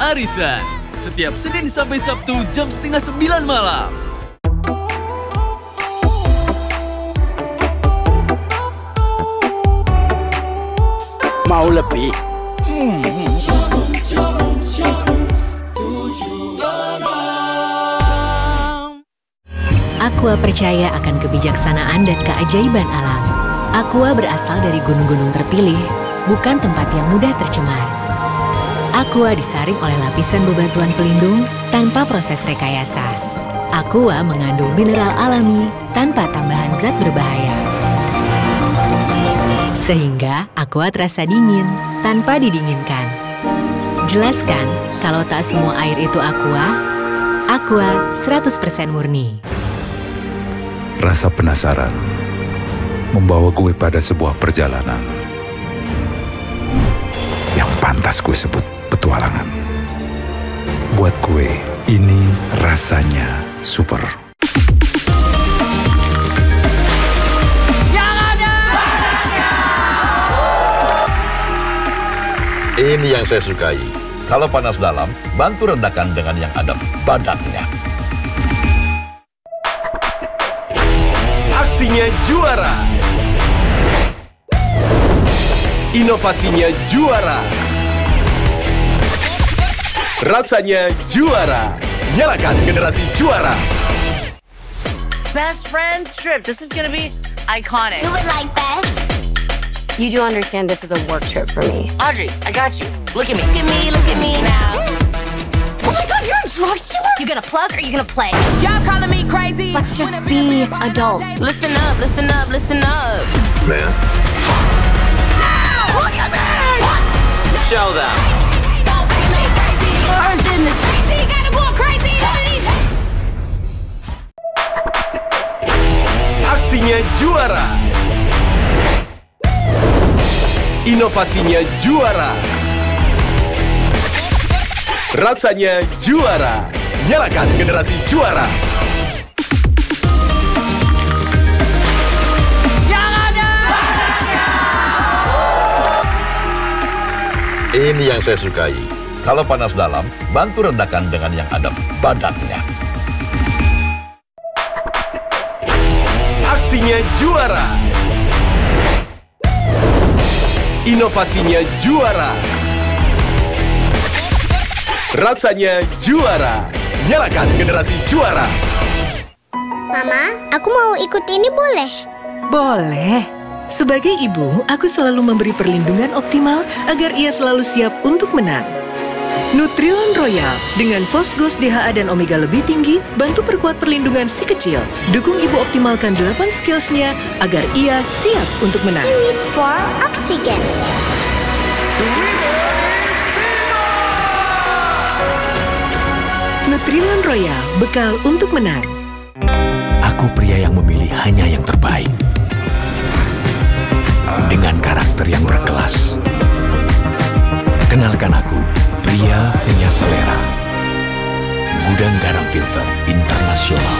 Arisan. Setiap Senin sampai Sabtu jam setengah sembilan malam. Mau lebih? Aqua percaya akan kebijaksanaan dan keajaiban alam. Aqua berasal dari gunung-gunung terpilih, bukan tempat yang mudah tercemar. Aqua disaring oleh lapisan bebatuan pelindung tanpa proses rekayasa. Aqua mengandung mineral alami tanpa tambahan zat berbahaya. Sehingga Aqua terasa dingin tanpa didinginkan. Jelaskan kalau tak semua air itu Aqua, Aqua 100% murni. Rasa penasaran membawa gue pada sebuah perjalanan yang pantas gue sebut petualangan. Buat gue, ini rasanya super. Ini yang saya sukai. Kalau panas dalam, bantu redakan dengan yang ada badaknya. Aksinya juara. Inovasinya juara. Rasanya juara. Nyalakan generasi juara. Best friends trip. This is gonna be iconic. Do it like that. You do understand this is a work trip for me. Audrey, I got you. Look at me. Look at me, look at me now. Oh my god, you're a drug dealer? You gonna plug or you gonna play? Y'all calling me crazy? Let's just be adults. Listen up, listen up, listen up. Man. Look at me! Show them. In gotta go crazy. Aksinya juara. Inovasinya juara. Rasanya juara. Nyalakan generasi juara. Ini yang saya sukai. Kalau panas dalam, bantu redakan dengan yang ada badaknya. Aksinya juara. Inovasinya juara. Rasanya juara. Nyalakan generasi juara. Mama, aku mau ikut ini boleh? Boleh. Sebagai ibu, aku selalu memberi perlindungan optimal agar ia selalu siap untuk menang. Nutrilon Royal dengan Fosgos DHA dan Omega lebih tinggi bantu perkuat perlindungan si kecil. Dukung ibu optimalkan 8 skillsnya agar ia siap untuk menang. Sweet for oxygen. Nutrilon Royal, bekal untuk menang. Aku pria yang memilih hanya yang terbaik. Dengan karakter yang berkelas. Kenalkan aku, pria punya selera. Gudang Garam Filter Internasional.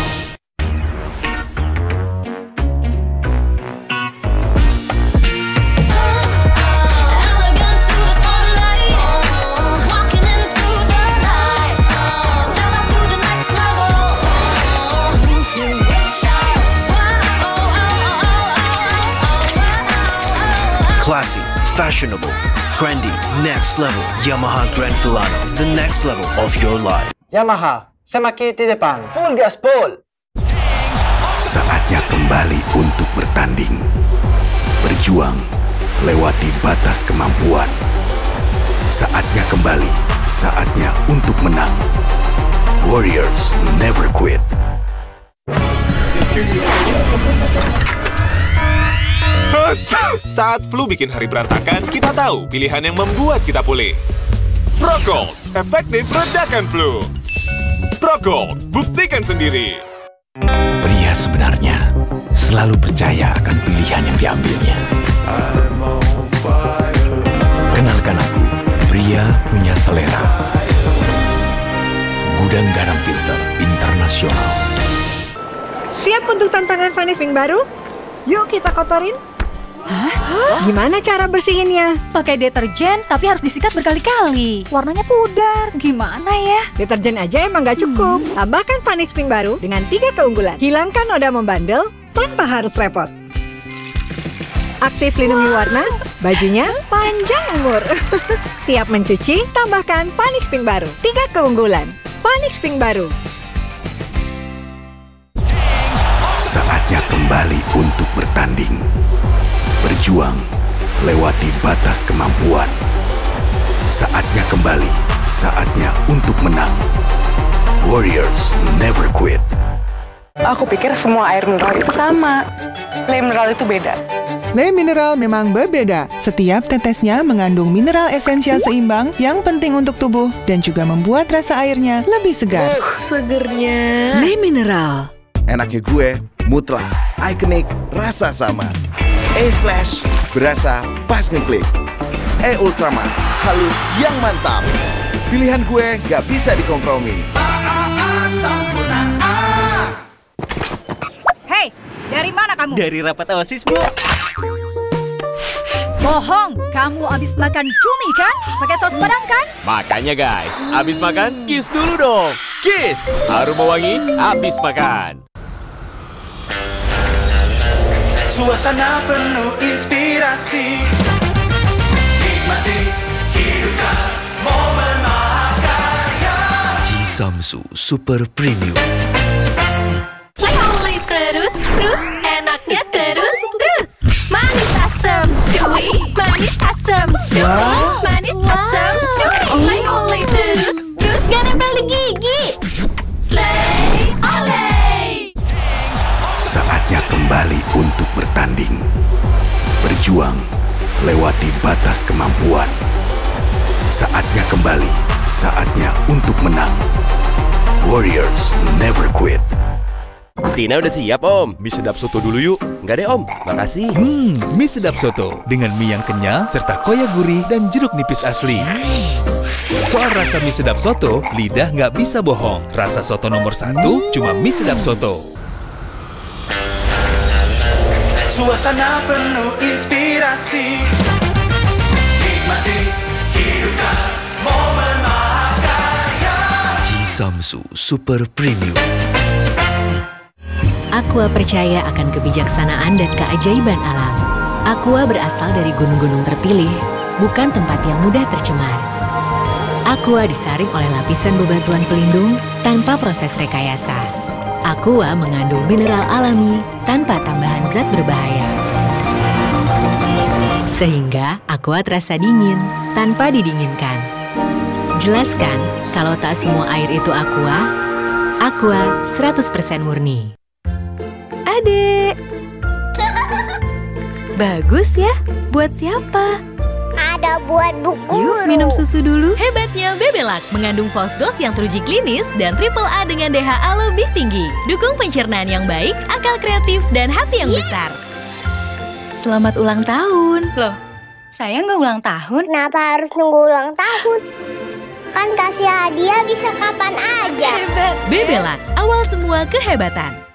Classy, fashionable, trendy, next level. Yamaha Grand Filano is the next level of your life. Yamaha, semakin di depan. Full gaspol. Saatnya kembali untuk bertanding. Berjuang lewati batas kemampuan. Saatnya kembali, saatnya untuk menang. Warriors never quit. Saat flu bikin hari berantakan, kita tahu pilihan yang membuat kita pulih. Procold, efektif redakan flu. Procold, buktikan sendiri. Pria sebenarnya selalu percaya akan pilihan yang diambilnya. Kenalkan aku, pria punya selera. Gudang Garam Filter Internasional. Siap untuk tantangan funny Fing baru? Yuk kita kotorin. Hah? Gimana cara bersihinnya? Pakai deterjen, tapi harus disikat berkali-kali. Warnanya pudar. Gimana ya? Deterjen aja emang gak cukup. Tambahkan Vanish Pink baru dengan tiga keunggulan. Hilangkan noda membandel tanpa harus repot. Aktif lindungi warna, bajunya panjang umur. Tiap mencuci, tambahkan Vanish Pink baru. Tiga keunggulan. Vanish Pink baru. Saatnya kembali untuk bertanding. Berjuang, lewati batas kemampuan. Saatnya kembali, saatnya untuk menang. Warriors never quit. Aku pikir semua air mineral itu sama. Le mineral itu beda. Le mineral memang berbeda. Setiap tetesnya mengandung mineral esensial seimbang yang penting untuk tubuh dan juga membuat rasa airnya lebih segar. Uh, segernya. Le mineral. Enaknya gue, mutlak, ikonik, rasa sama. E-Splash, berasa pas ngeklik. E-Ultramat, halus yang mantap. Pilihan gue gak bisa dikompromi. Hei, dari mana kamu? Dari rapat OSIS, Bu. Bohong, kamu habis makan cumi kan? Pakai saus padang kan? Makanya guys, habis makan kiss dulu dong. Kiss, harum mewangi, habis makan. Suasana penuh inspirasi. Nikmati hidupkan momen mahakarya. Cisamsu Super Premium. Slowly terus, terus, enaknya terus, terus. Manis asam, cuy. Manis asam, cuy. Manis asam, cuy. Slowly terus, terus. Gak nempel di gigi untuk bertanding. Berjuang, lewati batas kemampuan. Saatnya kembali, saatnya untuk menang. Warriors never quit. Tina udah siap om Mie sedap soto dulu yuk Enggak deh om, makasih Hmm, mie sedap soto dengan mie yang kenyal serta koya gurih dan jeruk nipis asli. Soal rasa mie sedap soto, lidah nggak bisa bohong. Rasa soto nomor satu cuma mie sedap soto. Suasana penuh inspirasi Nikmati hidupkan momen mahakarya Cisamsu Super Premium Aqua percaya akan kebijaksanaan dan keajaiban alam. Aqua berasal dari gunung-gunung terpilih, bukan tempat yang mudah tercemar. Aqua disaring oleh lapisan bebatuan pelindung tanpa proses rekayasa. Aqua mengandung mineral alami tanpa tambahan zat berbahaya. Sehingga Aqua terasa dingin tanpa didinginkan. Jelaskan kalau tak semua air itu Aqua, Aqua 100% murni. Adek Bagus ya Buat siapa? Ada buat buku. Yuk minum susu dulu. Hebatnya Bebelak Mengandung fosgos yang teruji klinis Dan triple A dengan DHA lebih tinggi. Dukung pencernaan yang baik Akal kreatif dan hati yang besar. Selamat ulang tahun. Loh, saya nggak ulang tahun? Kenapa harus nunggu ulang tahun? Kan kasih hadiah bisa kapan aja. Bebelak Awal semua kehebatan